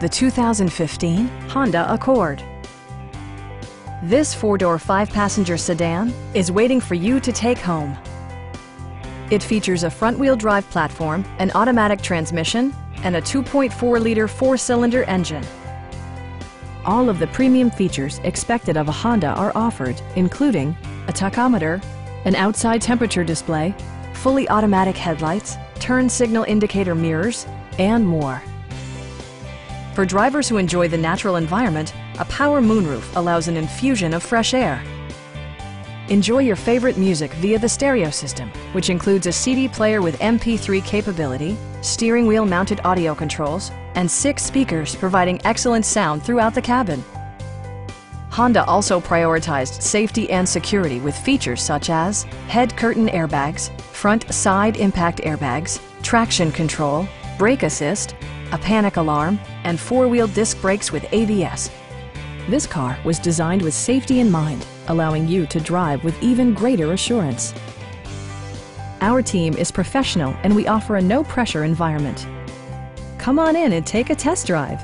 the 2015 Honda Accord. This four-door, five-passenger sedan is waiting for you to take home. It features a front-wheel drive platform, an automatic transmission, and a 2.4-liter four-cylinder engine. All of the premium features expected of a Honda are offered, including a tachometer, an outside temperature display, fully automatic headlights, turn signal indicator mirrors, and more. For drivers who enjoy the natural environment, a power moonroof allows an infusion of fresh air. Enjoy your favorite music via the stereo system, which includes a CD player with MP3 capability, steering wheel mounted audio controls, and six speakers providing excellent sound throughout the cabin. Honda also prioritized safety and security with features such as head curtain airbags, front side impact airbags, traction control, brake assist, a panic alarm, and four-wheel disc brakes with ABS. This car was designed with safety in mind, allowing you to drive with even greater assurance. Our team is professional and we offer a no-pressure environment. Come on in and take a test drive.